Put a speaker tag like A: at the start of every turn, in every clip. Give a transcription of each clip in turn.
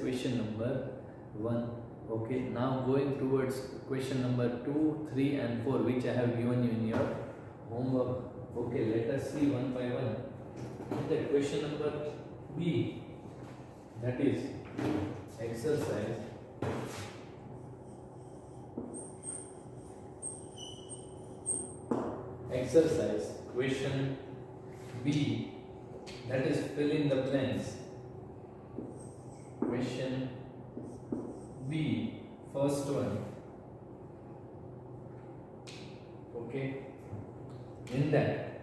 A: question number 1. Okay, now going towards question number 2, 3 and 4 which I have given you in your homework. Okay, let us see one by one. The question number B that is exercise exercise question B that is fill in the blanks question B first one. Okay? In that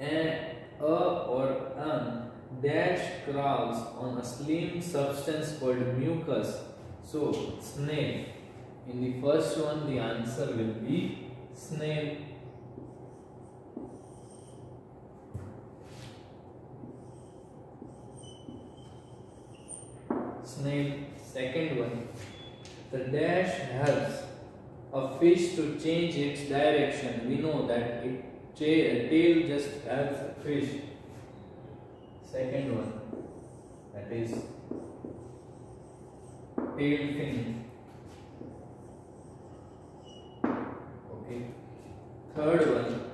A: a, a or an dash crawls on a slim substance called mucus. So snail in the first one the answer will be snail snail second one. The dash helps a fish to change its direction. We know that it tail just helps a fish. Second one that is tail fin. Okay. Third one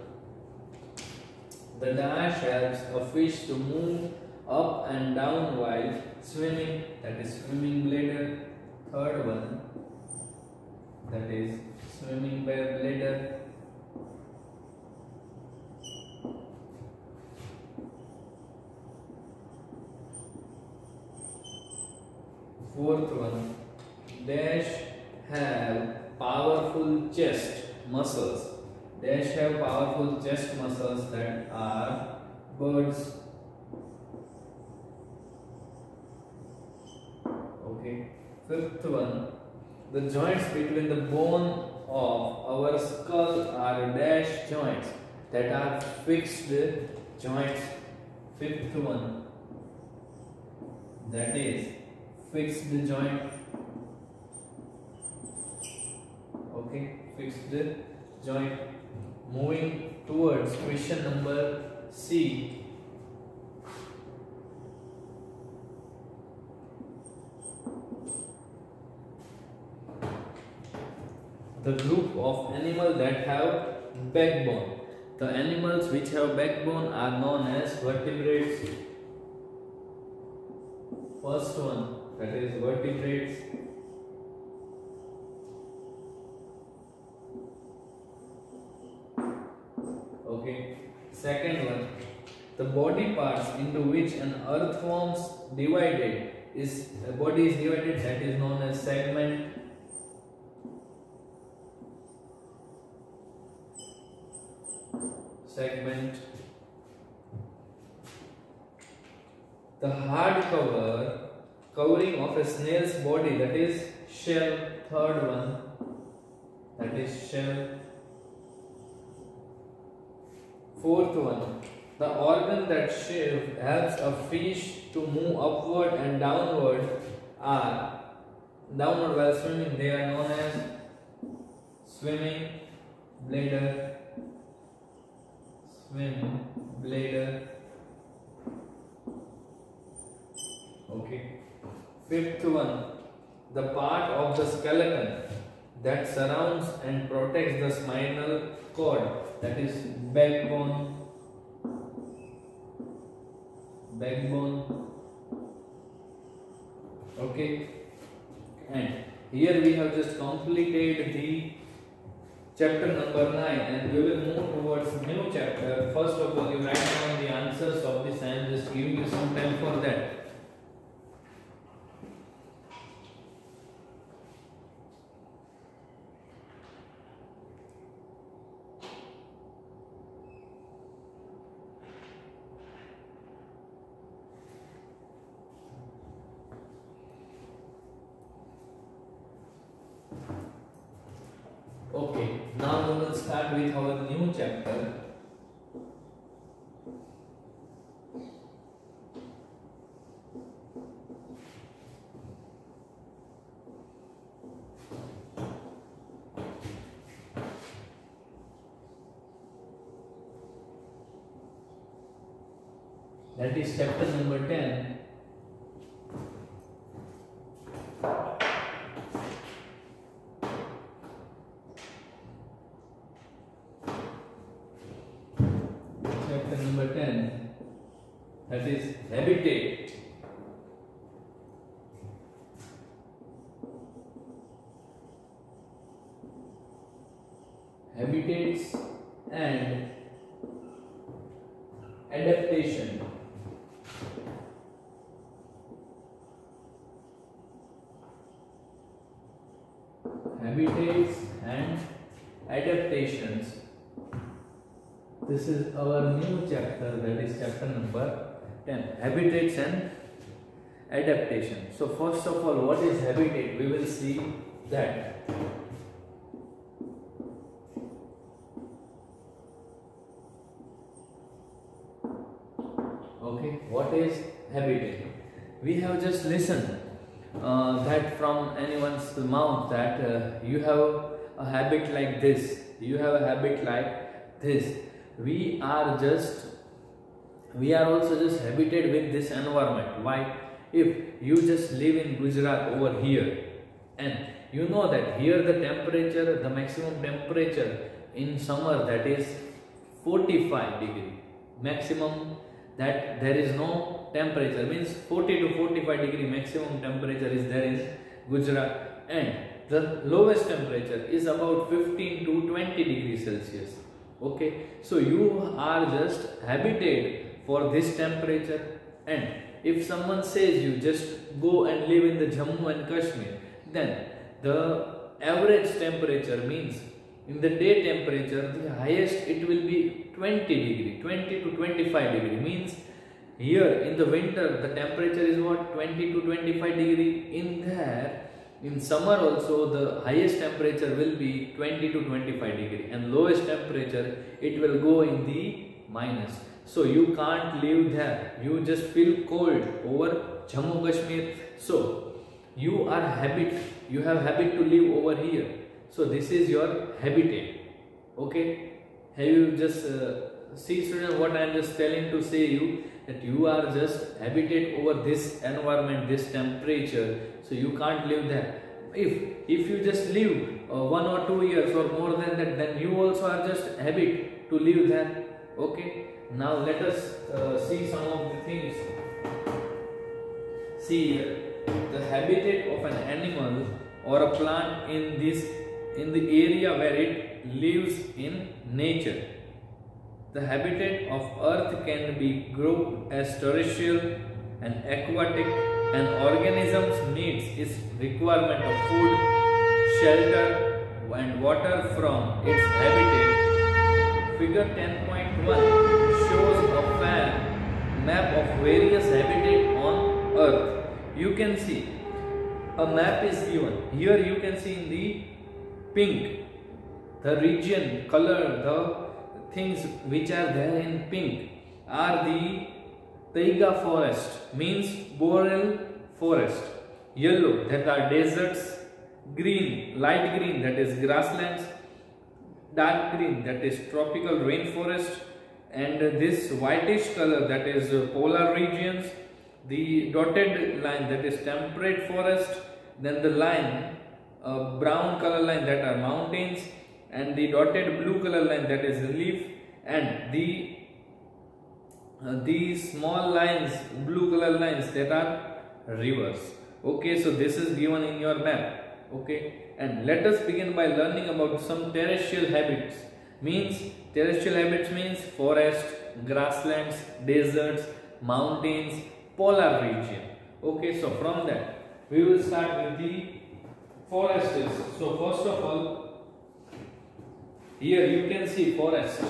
A: the dash helps a fish to move up and down while swimming that is swimming bladder third one that is swimming bladder. Fourth one dash have powerful chest muscles. Dash have powerful chest muscles that are birds okay fifth one the joints between the bone of our skull are dash joints that are fixed joints fifth one. That is fixed joint. Okay fixed joint. Moving towards question number C the group of animals that have backbone. The animals which have backbone are known as vertebrates. First one that is vertebrates. Okay. Second one the body parts into which an earthworm's divided is body is divided that is known as segment segment. The hard cover covering of a snail's body that is shell third one. That is shell. Fourth one. The organ that helps a fish to move upward and downward are downward while swimming. They are known as swimming bladder swim bladder okay. Fifth one. The part of the skeleton that surrounds and protects the spinal cord that is backbone. Backbone. Okay. And here we have just completed the chapter number 9 and we will move towards new chapter. First of all you write down the answers of this am just giving you some time for that. Okay, we will start with our new chapter. That is chapter that is habitat habitats and adaptation habitats and adaptations this is our new chapter that is chapter number 10 habitats and adaptation. So first of all what is habitat? We will see that. Okay what is habitat? We have just listened uh, that from anyone's mouth that uh, you have a habit like this. You have a habit like this. We are just we are also just habited with this environment. Why? If you just live in gujarat over here and you know that here the temperature the maximum temperature in summer that is 45 degree. Maximum that there is no temperature. Means 40 to 45 degree maximum temperature is there in Gujarat. And the lowest temperature is about 15 to 20 degree Celsius. Okay? So you are just habited for this temperature. And if someone says you just go and live in the Jammu and Kashmir then the average temperature means in the day temperature the highest it will be 20 degree 20 to 25 degree. Means here in the winter the temperature is what? 20 to 25 degree. In there in summer also the highest temperature will be 20 to 25 degree. And lowest temperature it will go in the minus so you can't live there. You just feel cold over jammu kashmir. So you are habit you have habit to live over here. So this is your habitat. Okay? Have you just uh, see student what i am just telling to say you that you are just habitat over this environment this temperature. So you can't live there. If if you just live uh, one or two years or more than that then you also are just habit to live there. Okay now let us uh, see some of the things. See here the habitat of an animal or a plant in this in the area where it lives in nature. The habitat of earth can be grouped as terrestrial and aquatic an organism's needs its requirement of food shelter and water from its habitat. Figure 10.1 shows a fair map of various habitat on earth. You can see a map is given. Here you can see in the pink the region color the things which are there in pink are the taiga forest means boreal forest. Yellow that are deserts. Green light green that is grasslands. Dark green that is tropical rainforest and this whitish color that is polar regions the dotted line that is temperate forest then the line uh, brown color line that are mountains and the dotted blue color line that is relief and the uh, these small lines blue color lines that are rivers. Okay so this is given in your map. Okay and let us begin by learning about some terrestrial habits. Means terrestrial habits means forest grasslands deserts mountains polar region. Okay so from that we will start with the forests so first of all here you can see forest.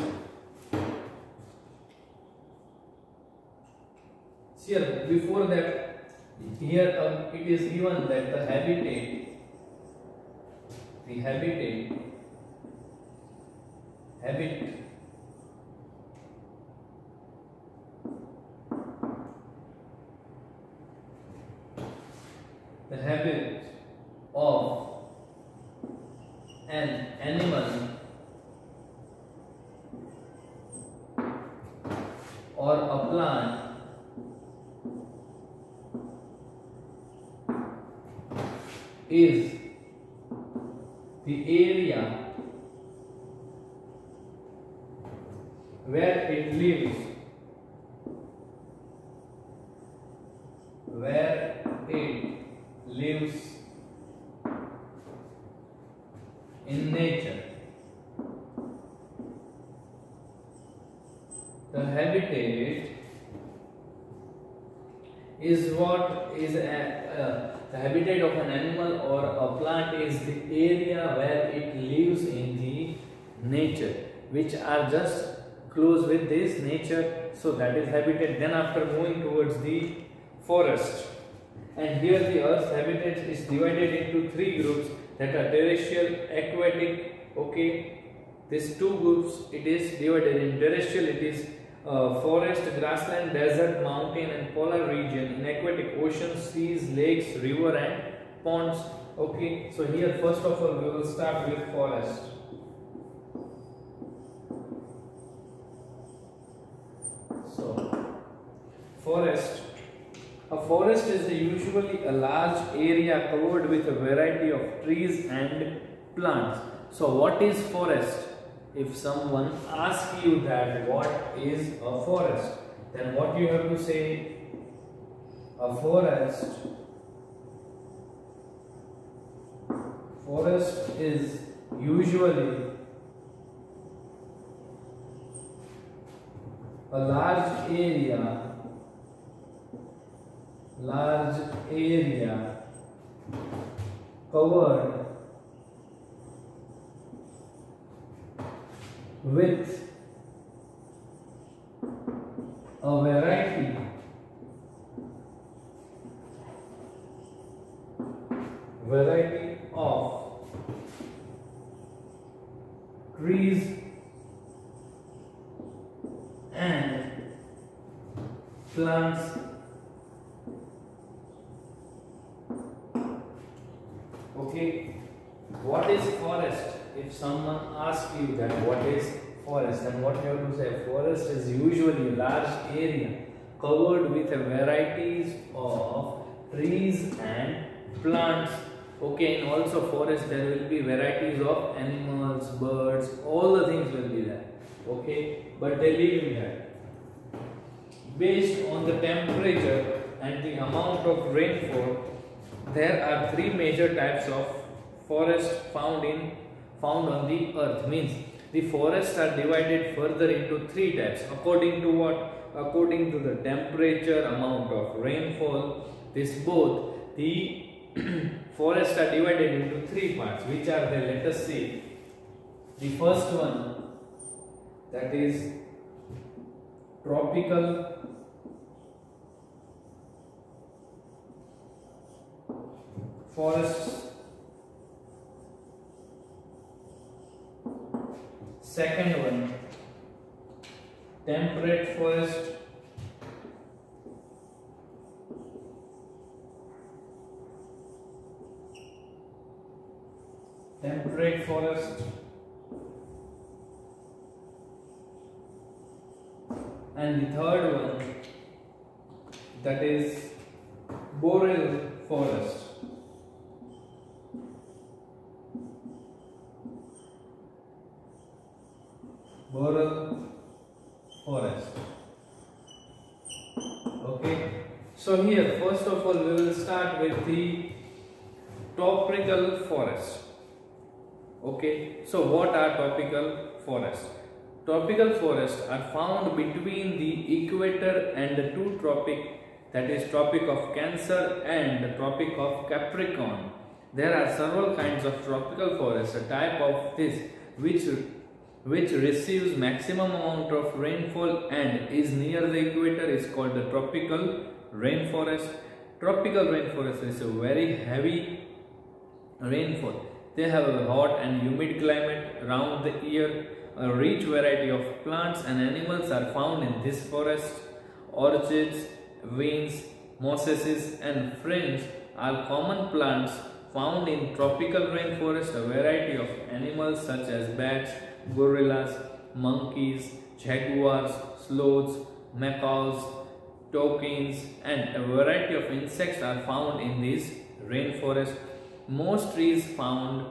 A: Here before that here uh, it is given that the habitat the habitat habit the habit of an animal or a plant where it lives where it lives in nature the habitat is what is a, the habitat of an animal or a plant is the area where it lives in the nature which are just close with this nature. So that is habitat. Then after moving towards the forest and here the earth's habitat is divided into three groups that are terrestrial aquatic. Okay these two groups it is divided. In terrestrial it is forest, grassland, desert, mountain and polar region in aquatic oceans, seas, lakes, river and ponds. Okay, so here first of all we will start with forest. So, forest. A forest is usually a large area covered with a variety of trees and plants. So what is forest? If someone asks you that what is a forest then what you have to say? A forest forest is usually a large area large area covered with a variety variety of trees and plants okay what is forest if someone asks you that what is forest then what you have to say forest is usually a large area varieties of trees and plants. Okay and also forest there will be varieties of animals birds all the things will be there. Okay but they live in that based on the temperature and the amount of rainfall there are three major types of forest found in found on the earth. Means the forests are divided further into three types. According to what according to the temperature amount of rainfall this both the forests are divided into three parts which are they let us see. The first one that is tropical forests. Second one, temperate forest. Temperate forest. And the third one, that is boreal forest. boreal forest. Okay. So here, first of all, we will start with the tropical forest. Okay. So what are tropical forests? Tropical forests are found between the equator and the two tropic that is tropic of Cancer and the tropic of Capricorn. There are several kinds of tropical forests. A type of this which which receives maximum amount of rainfall and is near the equator is called the tropical rainforest. Tropical rainforest is a very heavy rainfall. They have a hot and humid climate around the year. A rich variety of plants and animals are found in this forest. Orchids, vines, mosses and ferns are common plants found in tropical rainforest. A variety of animals such as bats, gorillas, monkeys, jaguars, sloths, macaws, toucans and a variety of insects are found in this rainforest. Most trees found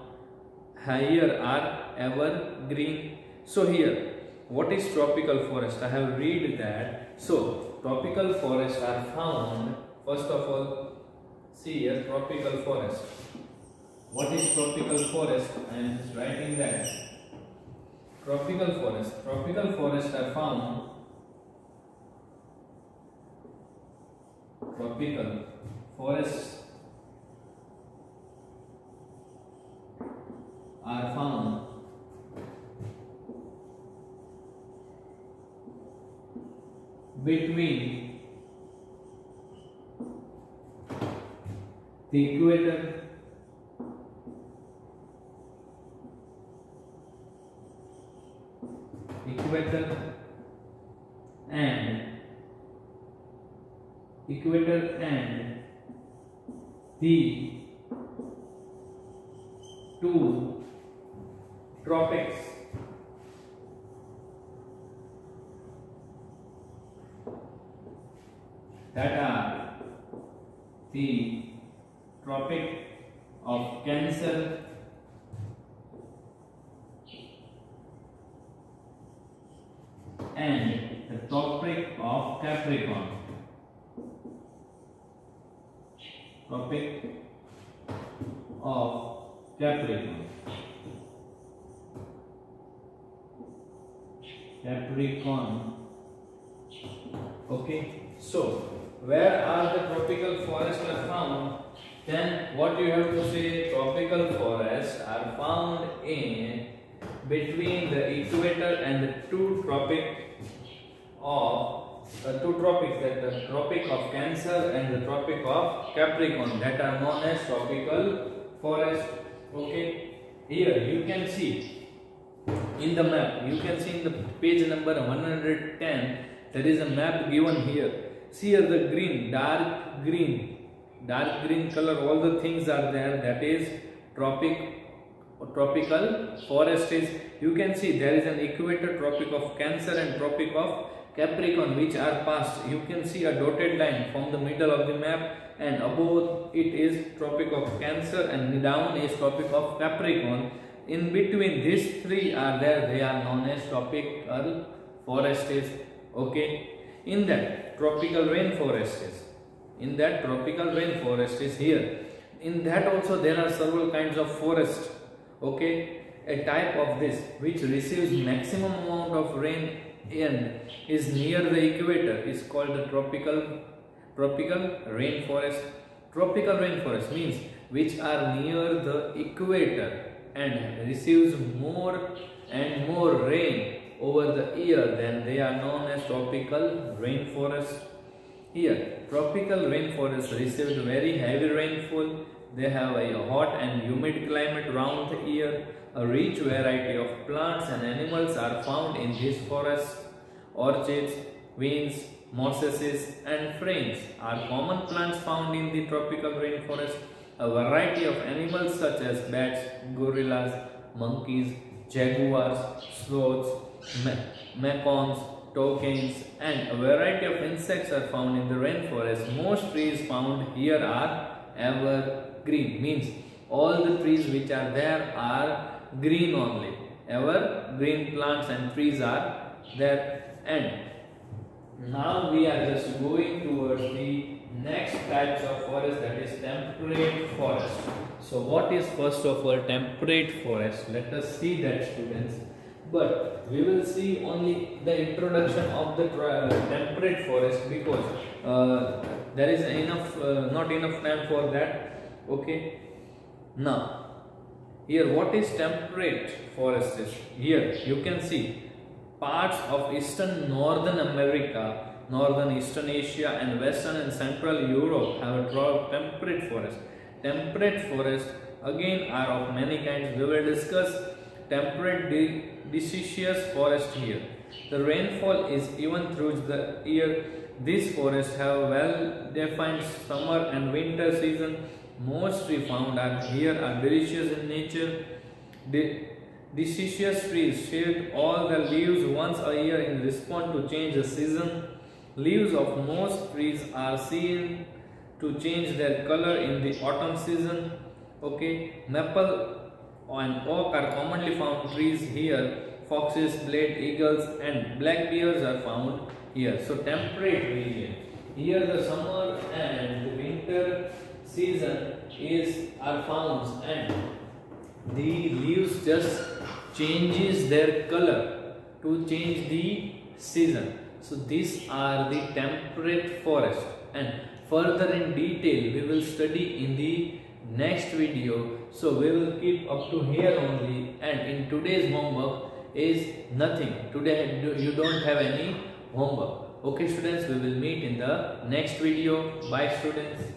A: here are evergreen. So here what is tropical forest? I have read that. So, tropical forests are found, first of all, see here, tropical forest. What is tropical forest? I am writing that. Tropical forest. Tropical forests are found forests are found between the equator equator equator and the two tropics. That are the tropic of cancer. And the tropic of capricorn tropic of capricorn capricorn okay so where are the tropical forests are found? Then what you have to say tropical forests are found in between the equator and the two tropic of two tropics that the tropic of cancer and the tropic of capricorn that are known as tropical forest. Okay? Here you can see in the map you can see in the page number 110 there is a map given here. See here the green dark green. Dark green color all the things are there that is tropic tropical forest is. You can see there is an equator tropic of cancer and tropic of capricorn which are passed you can see a dotted line from the middle of the map and above it is tropic of cancer and down is tropic of capricorn. In between these three are there they are known as tropical forests okay? In that tropical rainforest is in that tropical rainforest is here in that also there are several kinds of forest okay? A type of this which receives maximum amount of rain and is near the equator is called the tropical tropical rainforest. Tropical rainforest means which are near the equator and receives more and more rain over the year then they are known as tropical rainforest. Here tropical rainforest received very heavy rainfall they have a hot and humid climate round the year a rich variety of plants and animals are found in these forests orchids vines mosses and ferns are common plants found in the tropical rainforest a variety of animals such as bats, gorillas, monkeys, jaguars, sloths, macaws, toucans and a variety of insects are found in the rainforest. Most trees found here are evergreen means all the trees which are there are green only. ever green plants and trees are there and now we are just going towards the next types of forest that is temperate forest. So what is first of all temperate forest? Let us see that students. But we will see only the introduction of the temperate forest because uh, there is enough uh, not enough time for that. Okay. Now here what is temperate forest? Here you can see parts of eastern northern America northern Eastern Asia and western and central Europe have a temperate forest. Temperate forests again are of many kinds. We will discuss temperate de deciduous forest here. The rainfall is even through the year. These forests have well defined summer and winter season. Most trees found are here are deciduous in nature. De deciduous trees shed all the leaves once a year in response to change the season. Leaves of most trees are seen to change their color in the autumn season. Okay, maple and oak are commonly found trees here foxes, bald, eagles and black bears are found here. So temperate region. Here the summer and the winter season is are found and the leaves just changes their color to change the season. So these are the temperate forest and further in detail we will study in the next video. So we will keep up to here only and in today's homework is nothing. Today you don't have any homework. Okay students we will meet in the next video. Bye students.